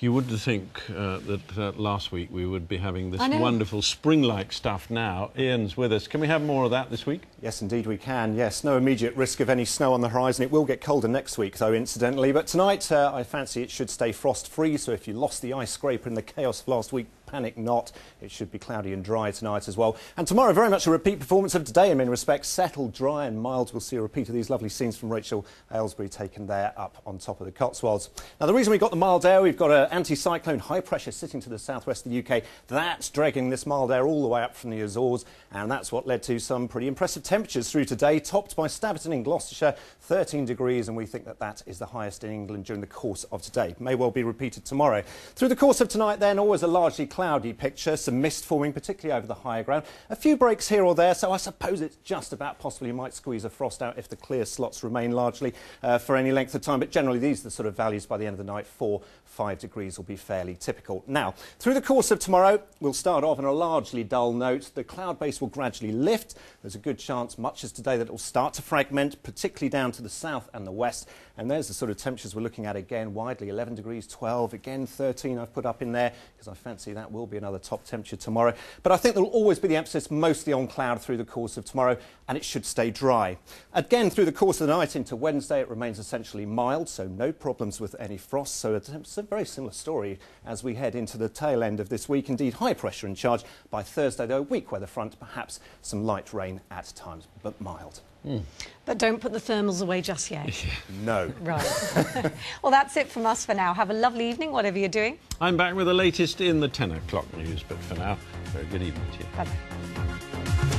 You wouldn't think uh, that uh, last week we would be having this wonderful spring-like stuff now. Ian's with us. Can we have more of that this week? Yes, indeed we can. Yes, no immediate risk of any snow on the horizon. It will get colder next week, though, incidentally. But tonight, uh, I fancy it should stay frost-free. So if you lost the ice scraper in the chaos of last week, panic not. It should be cloudy and dry tonight as well. And tomorrow, very much a repeat performance of today in many respects. Settled, dry and mild. We'll see a repeat of these lovely scenes from Rachel Aylesbury taken there up on top of the Cotswolds. Now, the reason we've got the mild air, we've got an anticyclone high pressure sitting to the southwest of the UK. That's dragging this mild air all the way up from the Azores. And that's what led to some pretty impressive temperatures through today, topped by Staverton in Gloucestershire, 13 degrees. And we think that that is the highest in England during the course of today. May well be repeated tomorrow. Through the course of tonight, then, always a largely cloudy picture, some mist forming, particularly over the higher ground. A few breaks here or there, so I suppose it's just about possible you might squeeze a frost out if the clear slots remain largely uh, for any length of time. But generally, these are the sort of values by the end of the night. Four, five degrees will be fairly typical. Now, through the course of tomorrow, we'll start off on a largely dull note. The cloud base will gradually lift. There's a good chance, much as today, that it will start to fragment, particularly down to the south and the west. And there's the sort of temperatures we're looking at again, widely 11 degrees, 12, again 13 I've put up in there because I fancy that will be another top temperature tomorrow. But I think there will always be the emphasis mostly on cloud through the course of tomorrow and it should stay dry. Again, through the course of the night into Wednesday, it remains essentially mild, so no problems with any frost. So it's a very similar story as we head into the tail end of this week. Indeed, high pressure in charge by Thursday, though, weak weather front, perhaps some light rain at times, but mild. Mm. But don't put the thermals away just yet. no. Right. well, that's it from us for now. Have a lovely evening, whatever you're doing. I'm back with the latest in the o'clock news. But for now, very good evening to you. Bye-bye.